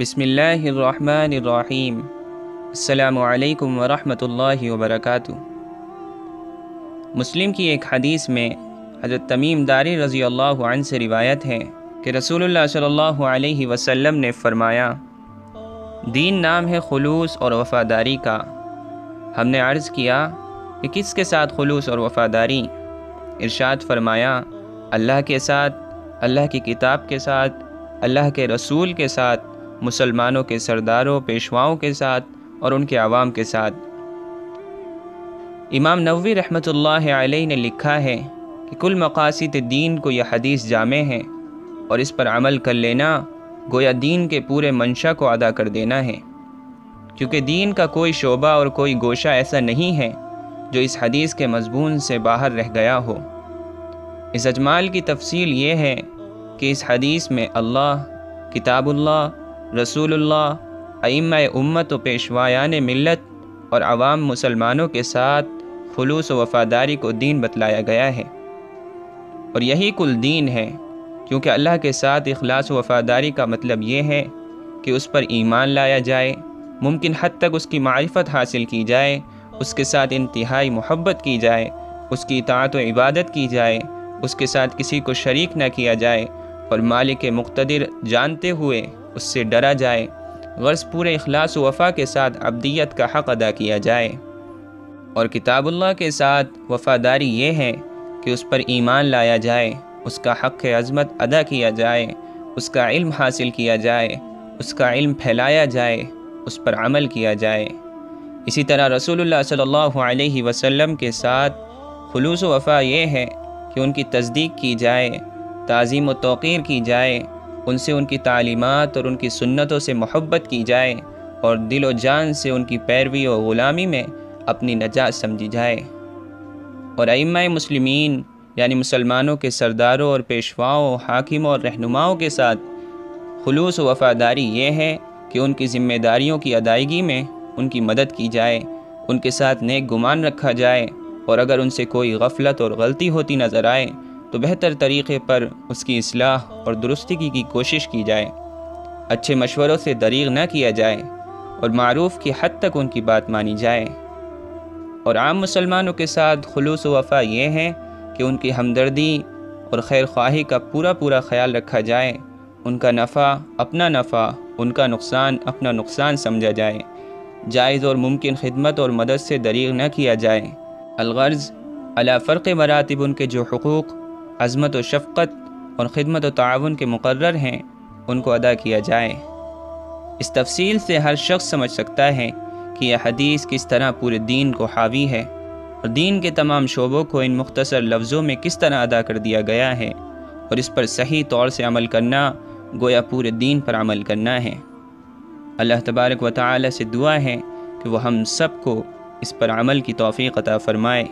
بسم اللہ الرحمن الرحیم۔ السلام علیکم ورحمۃ اللہ وبرکاتہ۔ مسلم کی ایک حدیث میں حضرت تمیم داری رضی اللہ عنہ سے روایت ہے کہ رسول اللہ صلی اللہ علیہ وسلم نے فرمایا، دین نام ہے خلوص اور وفاداری کا۔ ہم نے عرض کیا کہ کس کے ساتھ خلوص اور وفاداری؟ ارشاد فرمایا، اللہ کے ساتھ، اللہ کی کتاب کے ساتھ، اللہ کے رسول کے ساتھ۔ مسلمانوں کے سرداروں، پیشواؤں کے ساتھ اور ان کے عوام کے ساتھ۔ امام نووی رحمۃ اللہ علیہ نے لکھا ہے کہ کل مقاصد دین کو یہ حدیث جامع ہے اور اس پر عمل کر لینا گویا دین کے پورے منشا کو ادا کر دینا ہے۔ کیونکہ دین کا کوئی شعبہ اور کوئی گوشہ ایسا نہیں ہے جو اس حدیث کے مضمون سے باہر رہ گیا ہو۔ اس اجمال کی تفصیل یہ ہے کہ اس حدیث میں اللہ، کتاب اللہ رسول اللہ ائمہ امت و پیشوایان ملت اور عوام مسلمانوں کے ساتھ خلوص و وفاداری کو دین بتلایا گیا ہے۔ اور یہی کل دین ہے، کیونکہ اللہ کے ساتھ اخلاص و وفاداری کا مطلب یہ ہے کہ اس پر ایمان لایا جائے، ممکن حد تک اس کی معرفت حاصل کی جائے، اس کے ساتھ انتہائی محبت کی جائے، اس کی اطاعت و عبادت کی جائے، اس کے ساتھ کسی کو شریک نہ کیا جائے۔ اور مالک مقتدر جانتے ہوئے اس سے ڈرا جائے۔ غرض پورے اخلاص و وفا کے ساتھ ابدیت کا حق ادا کیا جائے۔ اور کتاب اللہ کے ساتھ وفاداری یہ ہے کہ اس پر ایمان لایا جائے، اس کا حق عظمت ادا کیا جائے، اس کا علم حاصل کیا جائے، اس کا علم پھیلایا جائے، اس پر عمل کیا جائے۔ اسی طرح رسول اللہ صلی اللہ علیہ وسلم کے ساتھ خلوص و وفا یہ ہے کہ ان کی تصدیق کی جائے، تعظیم و توقیر کی جائے ان سے ان کی تعلیمات اور ان کی سنتوں سے محبت کی جائے اور دل و جان سے ان کی پیروی و غلامی میں اپنی نجات سمجھی جائے۔ اور ائمہ مسلمین یعنی مسلمانوں کے سرداروں اور پیشواؤں، حاکموں اور رہنماؤں کے ساتھ خلوص و وفاداری یہ ہے کہ ان کی ذمہ داریوں کی ادائیگی میں ان کی مدد کی جائے، ان کے ساتھ نیک گمان رکھا جائے اور اگر ان سے کوئی غفلت اور غلطی ہوتی نظر آئے تو بہتر طریقے پر اس کی اصلاح اور درستگی کی کوشش کی جائے۔ اچھے مشوروں سے دریغ نہ کیا جائے اور معروف کی حد تک ان کی بات مانی جائے۔ اور عام مسلمانوں کے ساتھ خلوص و وفا یہ ہے کہ ان کی ہمدردی اور خیر خواہی کا پورا پورا خیال رکھا جائے۔ ان کا نفع اپنا نفع، ان کا نقصان اپنا نقصان سمجھا جائے۔ جائز اور ممکن خدمت اور مدد سے دریغ نہ کیا جائے۔ الغرض علا فرق مراتب ان کے جو حقوق عظمت و شفقت اور خدمت و تعاون کے مقرر ہیں، ان کو ادا کیا جائے۔ اس تفصیل سے ہر شخص سمجھ سکتا ہے کہ یہ حدیث کس طرح پورے دین کو حاوی ہے اور دین کے تمام شعبوں کو ان مختصر لفظوں میں کس طرح ادا کر دیا گیا ہے اور اس پر صحیح طور سے عمل کرنا، گویا پورے دین پر عمل کرنا ہے۔ اللہ تبارک و تعالی سے دعا ہے کہ وہ ہم سب کو اس پر عمل کی توفیق عطا فرمائے۔